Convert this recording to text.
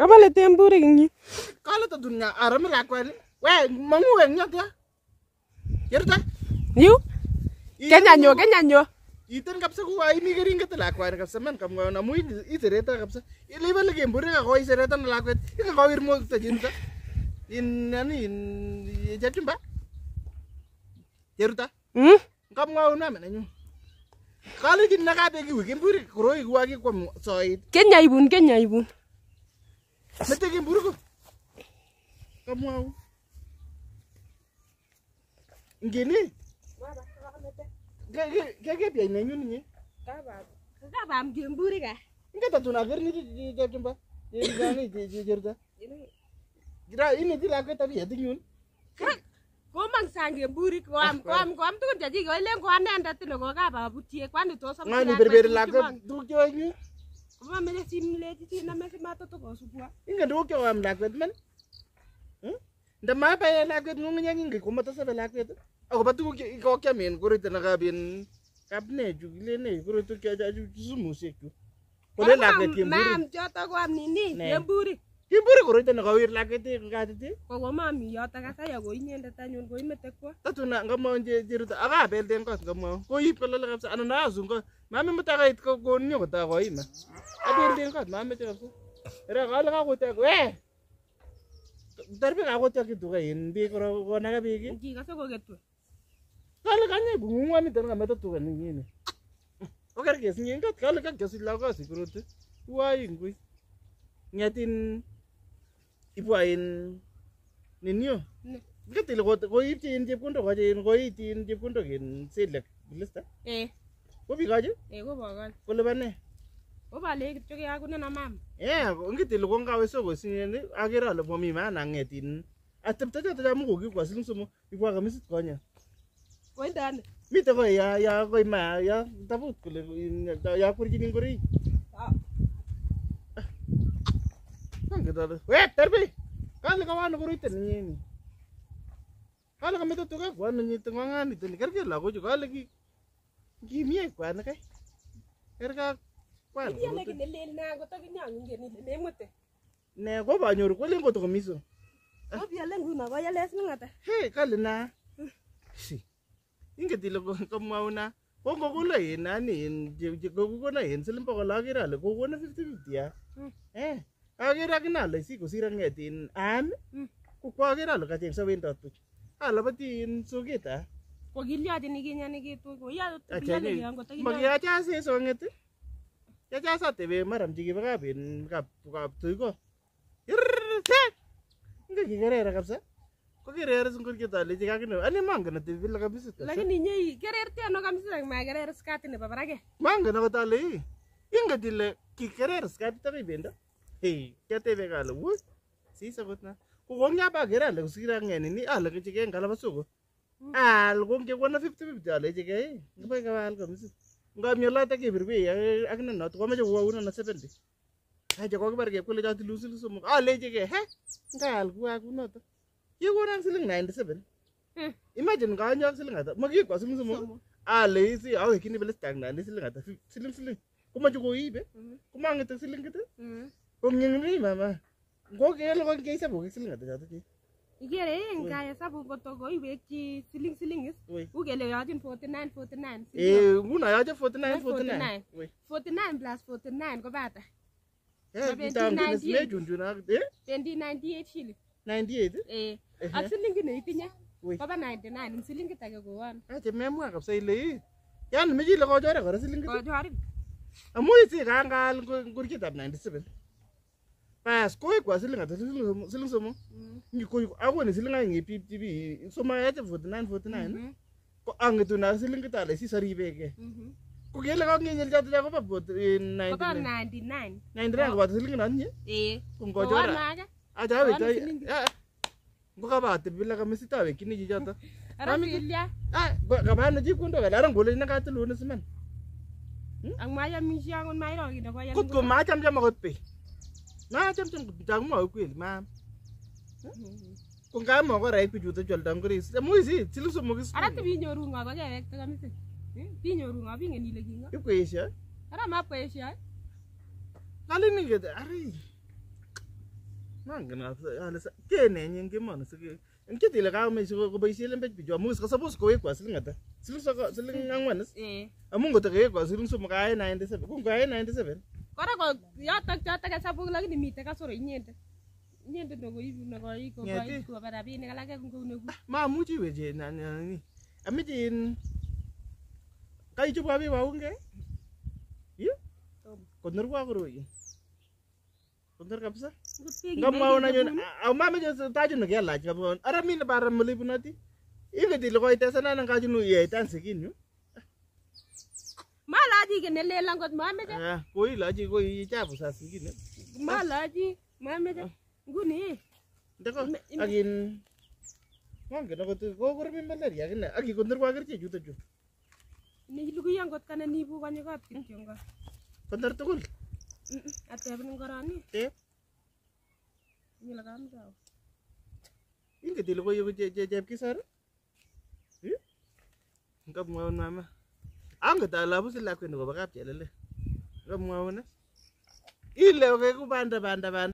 Abale temburik ing yu. Kale tatun nga arame lakwani. We mangu eng nyot ya. Yerta. Yu. Kenya nyo, Kenya nyo. Iten kabisa kuwa imi keringet lakwani kabisa man kamwa na mu isereta kabisa. Ile bale kembure ka koi sereta na lakwet. Ika kawir mo ta jinta. In nani in jachumba. Yerta. Hmm? Kamwa una mena nyu. Kale kin nakabe ki kembure koroi kuwa ki kwa soit. Kenya ibun, Kenya ibun. Mete kembure ko. Kamwa. Ngini. Gege pia ina nyuni nye. Kabam temburik ah. Inga tatu na gari ni jachumba. Ye gani je jerta. Gira ini ti lakwe tabi ya tinyun. Komang sang temburik koam koam koam tukun chechi kolen ko anendet ile kokababutie kwani tos amut Ngani lakwet berberi tukuk lakwe chemong- duk jo nyu. Komamele simlechi chi name simatoto kosubwa. Inga duk jo am lakwet man. Nda ma pa ya lakwet ngungunya ngi kumata sabe lakwet. Ako ba tukuk ko kya men korite na kabin kapne ju ile ne korite kya ja ju sumu sektu. Kole lakwet kemburi. Maam choto koam nini Ne. Temburik. Kemburi korite na kawir lakwet e katite. Koko mami yoto kasaya ko inyendet anyun ko imete kwo. tatuna ngamonje jiruta aka belten kot ngamwa koip kolole kabisa ana naasun kot mame muta kait ko konyo kota koima abelten kot mameche kabisa era kale kakotek we tarbe kakotek kitu kain bi koro konaka biki Ngikase koketwe. kale kanye bungungwa miten kameta tuka ningine oker kes nyingat kale kakesi lakosi kuruti uwai ngui ngetin ipuain ninyo Kati ko koipchi chepkondok aja in koitchi chepkondok in selek lista. Eh. Ko bikaji? Eh, ko bakal. Ko lipane? Ko bale kityo kiakunen amam. Eh, ngiti lo kon kawe soko sinyeni agere ole momi maana ng'etin. Atepto choto cha mugo kikwa siling somo ibwa kamisit konya. Ko ndani. Mite ko ya ya ko ma ya tabut kule ya kurjini ngori. Ah, Ngetale. We terbi. Kale kawan koroite nyini. Kale kamete tuka kwa nyite ngwangani tani kerke lagoju kale ki kimie kwa na kai. Kerka kwa. Iya lagi nelel na ko takinyang ingen ile nemute. Ne ko banyoru ko komiso. Ko biale nguno ko yale singata. He kale na. Si. Ingetile ko kamwauna. Ko ko kula yin ani in je je ko ko na yin silim pokol akere ale na 50 50 ya. Eh. Akere akina ale si kosira ngetin an. Mm. Ko akere ale kacheng sawendot buch. Alapati in soket ah. Ko kilyachi nikinyani kitu ko ya Acha biale ni. yang ko takinyang. Magiacha se songet. Cha sa tebe maram jigi baka bin kap kap tuiko. Kigerera kabisa. Ko kigerera sungul kita le jiga kino. Ani manga na tebe la kabisa. Lakini nyei kererte ano kamisa ma kerer skati nebo barake. Manga na kotale. Inga dile kigerera skat tabi benda. Hey, kya tebe kala wo. Si sabot na. Ko gonya ba gera le usira ngeni ni ala ke jige ngala basugo. Al gong ke wana 50 50 ale jige. Ngaba ka al kamisa. ngam yola ta ke birbe ya akna na to ma je wa una na 70 ha bar ke ko le jati lusul so mo a le je ke he ngal ku aku no to ye ko nan siling 97 Hmm. imagine ga nyak siling ata ma ki ko siling so mo a le si a ke ni bele tang na ni siling ata siling siling ko ma je ko ibe ko ma ngata siling kita ongengri mama ngokelo konke isabuke silinga tata ke ikere ngaya sabu kotogo iweki siling silingis ukele yachin 49 49 eh nguna yacha 49 49 49 plus 49 kobata eh mtambe nesmejunjuna eh 2098 shilling 98 eh ak silingit neitinye koba 99 ing silingit ake kowon ache memwa kabisa ile yani mechile kochore kora silingit kochorin amu isi kangaal ngurkietab 97 masikoye gwa silingathathi silingisomo ngikoyiko akone silingangepiptibi somayete forty-nine forty-nine ko angetuna silingitala sisaribeke ko kele kangenyel choto cha koba ninety-nine koboto silinginatinye kongochora achawechai ngokabatibil akamesi tawekyini chichoto kabano chepkondok ale ara ngole nekatilun isiman kot ko macham cham akot bei na chăm chăm chẳng mà quỷ mà con cái mà có rải quỷ chủ tôi chuẩn đam cái gì mỗi gì chỉ lúc mà cái ara thì bị nhiều ruộng ngó có cái vậy tôi làm gì bị nhiều ruộng ngó bị người gì lấy gì ngó cái quỷ gì vậy ara mà quỷ gì vậy na lên này cái ara na cái nào ala cái này những cái mà nó sẽ cái cái thì là cái mà có bây giờ lên bây giờ mỗi cái sabos có cái quá xin ngắt xin lúc sao xin lúc ngang mà nó à muốn cái cái quá xin lúc mà cái này đến seven. Cũng cái này đến seven. Kora ko yotok chotok hesabuk lakini mitei kasoro inyendet. Inyendet nekoibu nekoiko Ngeti. koba rabinik alake kou neku. Mamuchi weche nani. Amache in kaichobwa beek waunge? Yu? Konorwa koroi. Konor kabisa. Ngamwaun anyun bun. au mameche tajin nekelach kabon. Ara mine bara mulibunati. Inget ile koitesana nang kajunu yeitan sikinyu. Malachi kiy nelel angot mameche. Ah, koilachi koi chapu sa sikine. Malachi mameche. Nguni Ndeko Ime- ime- akin Mongen akot kokormi malaria akine akikonorwa kerichek chuto chu. nilukui angot kana nibu konyo kot kityongo. Konor tugul. Atebin ngoroni. Tep. Nyila kamsao. Inget ile koi chepkisor? Ngamwaun mama. Anget ale abusi lakwet nekobo kapchelele. Ngamwaun. Ile okay ku banda banda banda.